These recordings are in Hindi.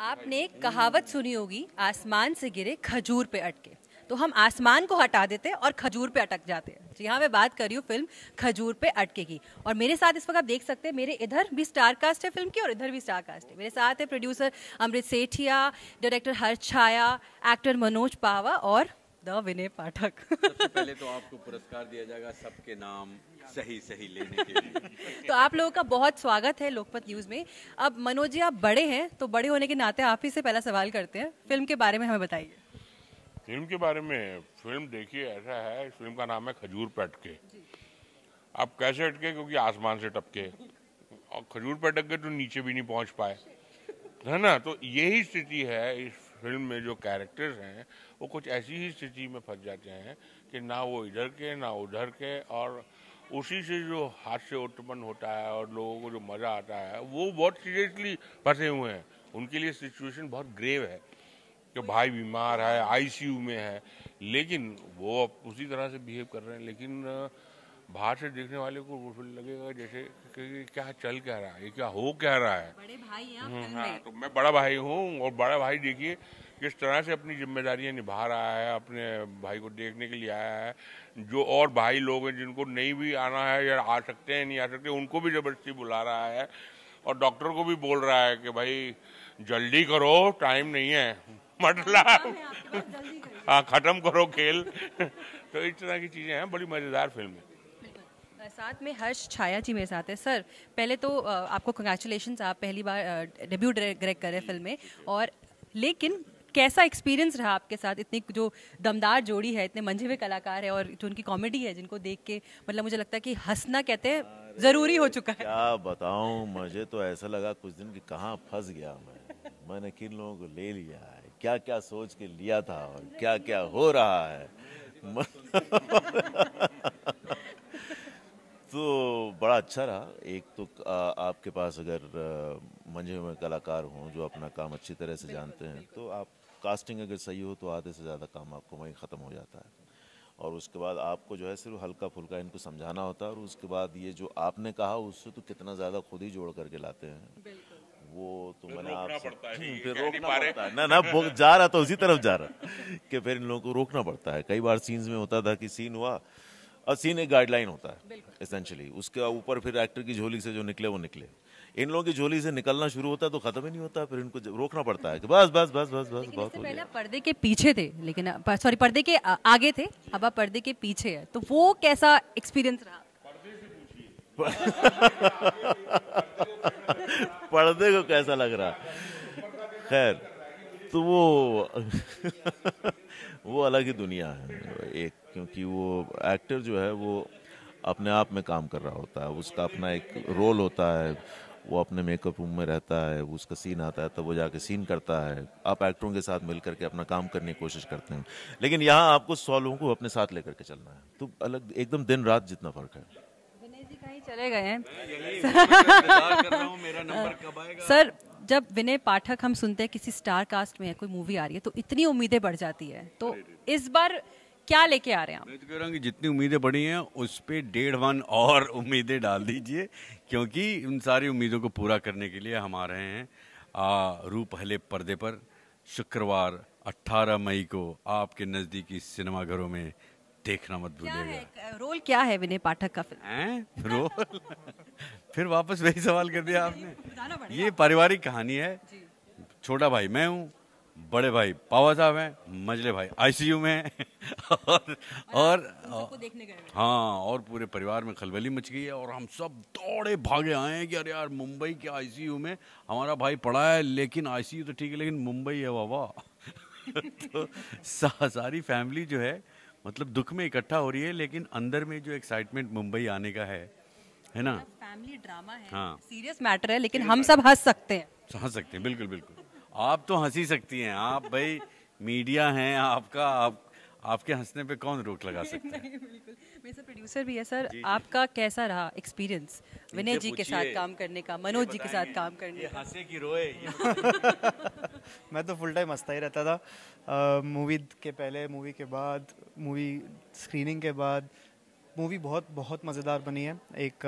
आपने कहावत सुनी होगी, आसमान से गिरे खजूर पे अटके। तो हम आसमान को हटा देते हैं और खजूर पे अटक जाते हैं। जी हाँ मैं बात कर रही हूँ फ़िल्म खजूर पे अटके की। और मेरे साथ इस वक्त आप देख सकते हैं, मेरे इधर भी स्टार कास्ट है फ़िल्म की और इधर भी स्टार कास्ट है। मेरे साथ है producer Amrit Sethia director Harsh Chhaya actor Manoj Pahwa और द विनय पाठक। सबसे पहले तो आपको पुरस्कार दिया जाएगा सबके नाम सही सही लेने के लिए। तो आप लोगों का बहुत स्वागत है लोकमत न्यूज़ में। अब मनोज जी आप बड़े हैं तो बड़े होने के नाते आप ही से पहला सवाल करते हैं। फ़िल्म के बारे में हमें बताइए। फ़िल्म के बारे में फ़िल्म देखिए ऐसा है इस फ़िल्म का नाम है खजूर पे अटके अब कैसे अटके? क्योंकि आसमान से टपके। और खजूर पे अटक गए तो नीचे भी नहीं पहुँच पाए। है ना? तो यही स्थिति है इस फ़िल्म में जो कैरेक्टर्स हैं, वो कुछ ऐसी ही स्थिति में फंस जाते हैं कि ना वो इधर के, ना उधर के और उसी से जो हादसे उत्पन्न होता है और लोगों को जो मज़ा आता है, वो बहुत सीरियसली फंसे हुए हैं। उनके लिए सिचुएशन बहुत ग्रेव है कि भाई बीमार है आईसीयू में है। लेकिन वो अब उसी तरह से बिहेव कर रहे हैं। लेकिन बाहर से देखने वाले को वो लगेगा जैसे कि क्या चल क्या रहा है? ये क्या हो क्या रहा है? बड़े भाई हैं हम्म, हाँ तो मैं बड़ा भाई हूँ और बड़ा भाई देखिए किस तरह से अपनी जिम्मेदारियाँ निभा रहा है अपने भाई को देखने के लिए आया है। जो और भाई लोग हैं जिनको नहीं भी आना है या आ सकते हैं नहीं आ सकते उनको भी ज़बरदस्ती बुला रहा है और डॉक्टर को भी बोल रहा है कि भाई जल्दी करो टाइम नहीं है। मतलब हाँ खत्म करो खेल। तो इस तरह की चीज़ें हैं बड़ी मज़ेदार फ़िल्म है। साथ में हर्ष छाया जी मेरे साथ है। सर पहले तो आपको कंग्रेचुलेशन आप पहली बार डेब्यू डायरेक्ट कर रहे फ़िल्म में। और लेकिन कैसा एक्सपीरियंस रहा आपके साथ? इतनी जो दमदार जोड़ी है इतने मंझे हुए कलाकार है और जो उनकी कॉमेडी है जिनको देख के मतलब मुझे लगता है कि हंसना कहते हैं ज़रूरी हो चुका है। क्या बताऊँ मुझे तो ऐसा लगा कुछ दिन कि कहाँ फंस गया मैं। मैंने किन लोगों को ले लिया है? क्या क्या सोच के लिया था और क्या क्या हो रहा है? तो बड़ा अच्छा रहा। एक तो आ, आपके पास अगर मंझे हुए कलाकार हों जो अपना काम अच्छी तरह से जानते हैं तो आप कास्टिंग अगर सही हो तो आधे से ज़्यादा काम आपको वहीं ख़त्म हो जाता है। और उसके बाद आपको जो है सिर्फ़ हल्का फुल्का इनको समझाना होता है और उसके बाद ये जो आपने कहा उससे तो कितना ज़्यादा खुद ही जोड़ करके लाते हैं। वो तो मैंने आपसे है, हम्म, फिर रोकना पड़ता है। ना ना वो जा रहा था उसी तरफ़ जा रहा कि फिर इन लोगों को रोकना पड़ता है। कई बार सीन्स में होता था कि सीन हुआ सीन एक गाइडलाइन होता है एसेंशली उसके ऊपर फिर एक्टर की झोली से जो निकले वो निकले। इन लोगों की झोली से निकलना शुरू होता है तो खत्म ही नहीं होता फिर इनको रोकना पड़ता है कि बस बस बस बस बस बहुत हो पहले गया। पर्दे के पीछे थे लेकिन सॉरी पर्दे के आगे थे अब आप पर्दे के पीछे है। तो वो कैसा एक्सपीरियंस रहा? पर्दे को कैसा लग रहा? खैर तो वो वो अलग ही दुनिया है एक क्योंकि वो एक्टर जो है वो अपने आप में काम कर रहा होता है। उसका अपना एक रोल होता है वो अपने मेकअप रूम में रहता है उसका सीन आता है तब तो वो जाके सीन करता है। आप एक्टरों के साथ मिल करके अपना काम करने की कोशिश करते हैं। लेकिन यहाँ आपको सौ लोगों को अपने साथ लेकर के चलना है। तो अलग एकदम दिन रात जितना फ़र्क है। विनय जी कहीं चले गए हैं। इंतज़ार कर रहा हूँ मेरा नंबर कब आएगा? सर जब विनय पाठक हम सुनते हैं किसी स्टार कास्ट में है कोई मूवी आ रही है तो इतनी उम्मीदें बढ़ जाती है। तो इस बार क्या लेके आ रहे हैं आप? मैं तो कह रहा हूँ कि जितनी उम्मीदें बढ़ी हैं उस पर डेढ़ वन और उम्मीदें डाल दीजिए क्योंकि उन सारी उम्मीदों को पूरा करने के लिए हम आ रहे हैं आ, रू पहले पर्दे पर। शुक्रवार 18 मई को आपके नज़दीकी सिनेमाघरों में देखना मत क्या भूलिएगा। है रोल क्या है विनय पाठक का फ़िल्म? हैं? रोल? फिर वापस वही सवाल कर दिया आपने। ये पारिवारिक कहानी है। छोटा भाई मैं हूँ बड़े भाई पावा साहब हैं मजले भाई आईसीयू में हैं। और और देखने गए हाँ। और पूरे परिवार में खलबली मच गई है और हम सब दौड़े भागे आए हैं कि अरे यार मुंबई के आईसीयू में हमारा भाई पड़ा है लेकिन आईसीयू तो ठीक है लेकिन मुंबई है वाह तो सा, सारी फैमिली जो है मतलब दुख में इकट्ठा हो रही है लेकिन अंदर में जो एक्साइटमेंट मुंबई आने का है है ना? फैमिली ड्रामा है हाँ। सीरियस मैटर है लेकिन हम सब हंस सकते हैं। हंस सकते हैं बिल्कुल बिल्कुल। आप तो हँसी सकती हैं। आप भाई मीडिया हैं आपका आप आपके हंसने पे कौन रोक लगा सकता है? बिल्कुल। मेरे साथ प्रोड्यूसर भी है। सर जी, आपका जी। कैसा रहा एक्सपीरियंस विनय जी के साथ काम करने का मनोज जी के साथ काम करने का। हंसे की रोए? मैं तो फुल टाइम हंसता ही रहता था। मूवी के पहले मूवी के बाद मूवी स्क्रीनिंग के बाद मूवी बहुत बहुत मज़ेदार बनी है। एक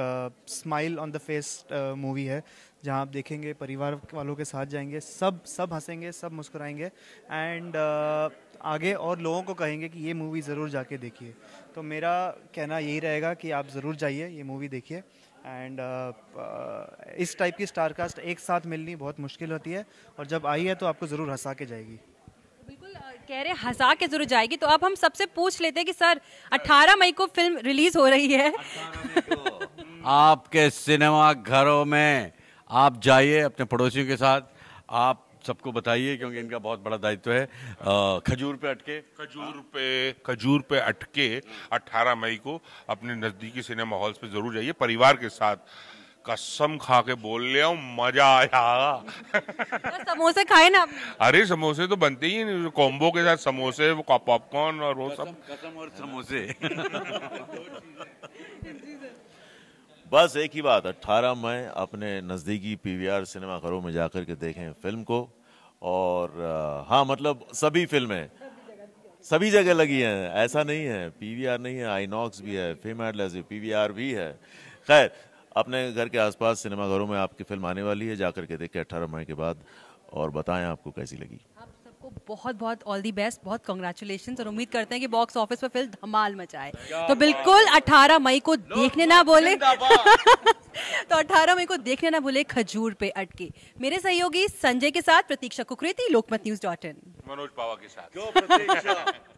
smile on the face movie है जहाँ आप देखेंगे परिवार वालों के साथ जाएँगे सब सब हंसेंगे सब मुस्कुराएँगे एंड uh, आगे और लोगों को कहेंगे कि ये मूवी ज़रूर जाके देखिए। तो मेरा कहना यही रहेगा कि आप ज़रूर जाइए ये मूवी देखिए एंड uh, uh, इस टाइप की स्टारकास्ट एक साथ मिलनी बहुत मुश्किल होती है और जब आई है तो आपको ज़रूर हंसा के जाएगी। कह रहे हैं हंसा के ज़रूर जाएगी। तो अब हम सबसे पूछ लेते हैं कि सर 18 मई को फ़िल्म रिलीज़ हो रही है। आपके सिनेमा घरों में आप जाइए अपने पड़ोसियों के साथ। आप सबको बताइए क्योंकि इनका बहुत बड़ा दायित्व है। खजूर पे अटके। खजूर पे खजूर पे अटके 18 मई को अपने नजदीकी सिनेमा हॉल्स पे ज़रूर जाइए परिवार के साथ। कसम खा के बोल रहा हूँ मज़ा आया। समोसे खाए ना अरे समोसे तो बनते ही हैं कॉम्बो के साथ समोसे वो पॉपकॉर्न और वो सब। कसम और समोसे। बस एक ही बात 18 मई अपने नज़दीकी पीवीआर सिनेमा घरों में जाकर के देखें फ़िल्म को और हाँ मतलब सभी फ़िल्में सभी जगह लगी हैं ऐसा नहीं है पीवीआर नहीं है आईनॉक्स भी है फेम एटलस भी पीवीआर भी है। खैर अपने घर के आसपास सिनेमा घरों में आपकी फ़िल्म आने वाली है जाकर के देखें 18 मई के बाद और बताएँ आपको कैसी लगी। आप सबको बहुत बहुत ऑल दी बेस्ट बहुत कॉन्ग्रेचुलेशन और उम्मीद करते हैं कि बॉक्स ऑफ़िस पर फ़िल्म धमाल मचाए। तो बिल्कुल 18 मई को देखने ना बोले। तो 18 मई को देखने ना भूले खजूर पे अटके। मेरे सहयोगी संजय के साथ Pratiksha Kukreti Lokmat news dot in Manoj Pahwa के साथ।